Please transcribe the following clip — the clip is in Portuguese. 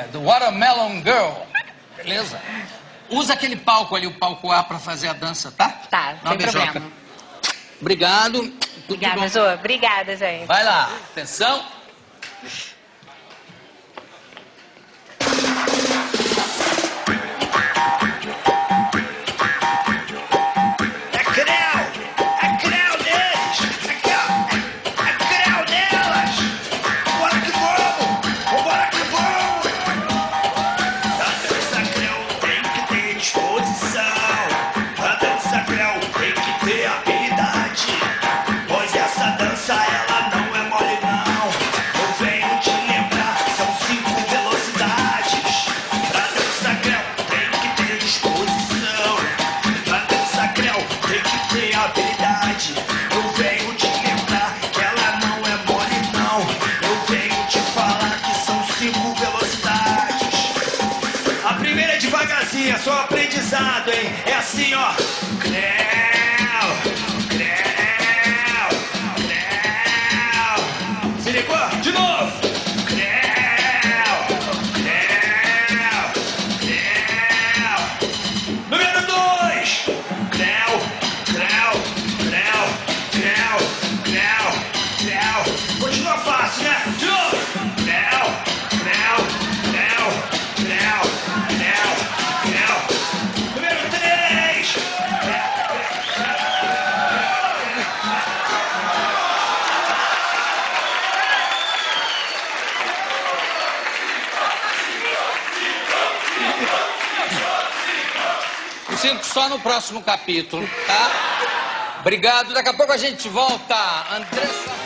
É, do Watermelon Girl. Beleza? Usa aquele palco ali, o palco A, pra fazer a dança, tá? Tá, Dá uma sem problema. Obrigado. Obrigada. Jô. Obrigada, gente. Vai lá. Atenção. Ter habilidade. Pois essa dança ela não é mole não. Eu venho te lembrar, são cinco velocidades. Pra dança creu tem que ter disposição. Pra dança creu tem que ter habilidade. Eu venho te lembrar que ela não é mole não. Eu venho te falar que são cinco velocidades. A primeira é devagarzinho, é só aprendizado, hein? É assim, ó. Creu, Os cinco só no próximo capítulo, tá? Obrigado. Daqui a pouco a gente volta. Andressa.